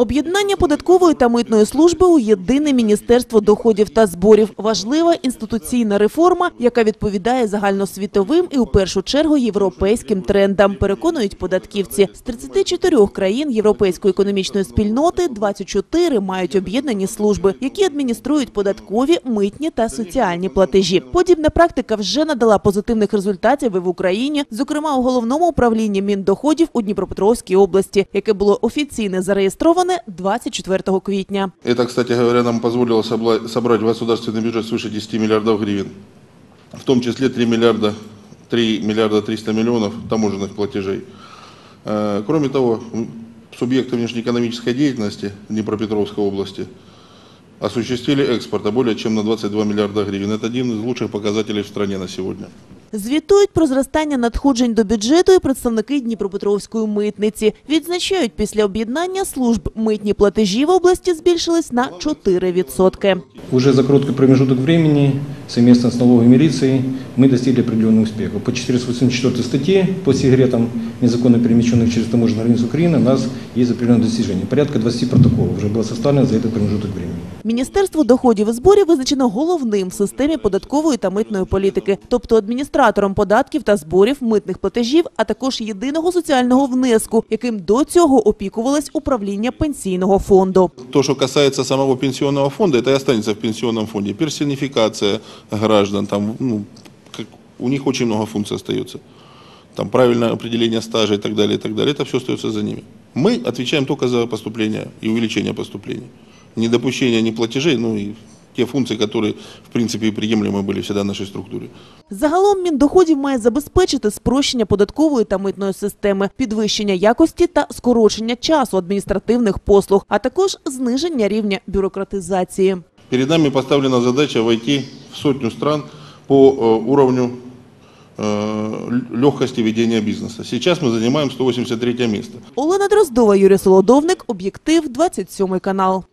Об'єднання податкової та митної служби у єдине міністерство доходів та зборів важлива інституційна реформа, яка відповідає загальносвітовим і у першу чергу європейським трендам. Переконують податківці з 34 країн європейської економічної спільноти. 24 мають об'єднані служби, які адмініструють податкові, митні та соціальні платежі. Подібна практика вже надала позитивних результатів і в Україні, зокрема у головному управлінні Міндоходів у Дніпропетровській області, яке було офіційно зареєстроване 24 квітня. Это, кстати говоря, нам позволило собла- собрать в государственный бюджет свыше 10 миллиардов гривен, в том числе 3 миллиарда, 3 миллиарда 300 миллионов таможенных платежей. Э, Кроме того, м, субъекты внешнеэкономической деятельности Днепропетровской области осуществили экспорта более чем на 22 миллиарда гривен. Это один из лучших показателей в стране на сегодня. Звітують про зростання надходжень до бюджету і представники Дніпропетровської митниці. Відзначають, після об'єднання служб митні платежі в області збільшились на 4%. Уже за короткий промежуток времени совместно с налоговой милицией мы достигли определенного успеха. По 484 статье по сигаретам, незаконно перемещенных через таможенную границу Украины, у нас есть определенное достижение. Порядка 20 протоколов уже было составлено за этот промежуток времени. Міністерство доходів і зборів визначено головним в системі податкової та митної політики, тобто адміністратором податків та зборів митних платежів, а також єдиного соціального внеску, яким до цього опікувалось управління пенсійного фонду. То, что касается самого пенсионного фонда, это и останется в пенсионном фонде. Персонификация граждан, там, ну, как- у них очень много функций остается. Там правильное определение стажа и так далее, и так далее. Это все остается за ними. Мы отвечаем только за поступление и увеличение поступлений. Недопущение неплатежей, ну и те функции, которые, в принципе, и приемлемы были всегда в нашей структуре. Загалом Міндоходів має забезпечити спрощення податкової та митної системи, підвищення якості та скорочення часу адміністративних послуг, а також зниження рівня бюрократизації. Перед нами поставлена задача войти в сотню стран по э, уровню э, легкости ведения бизнеса. Сейчас мы занимаем 183 место. Олена Дроздова, Юрій Солодовник, об'єктив, 27 канал.